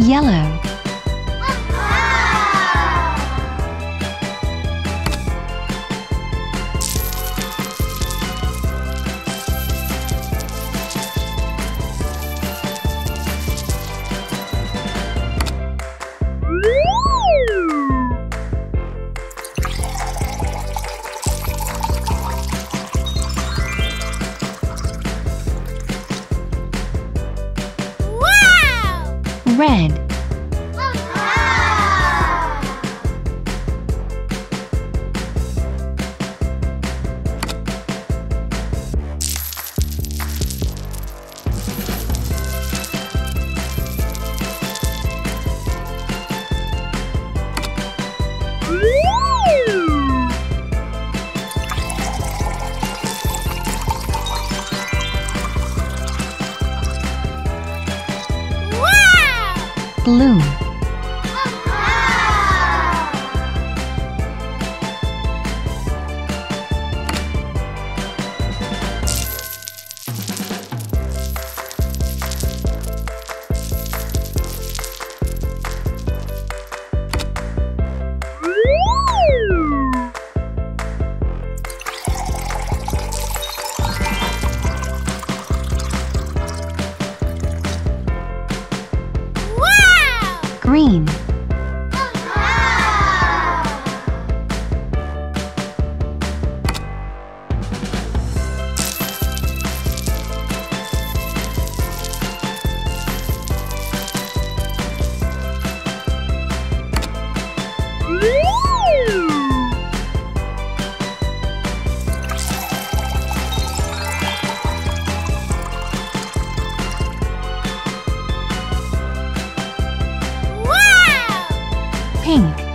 yellow. Red. balloon. green. pink.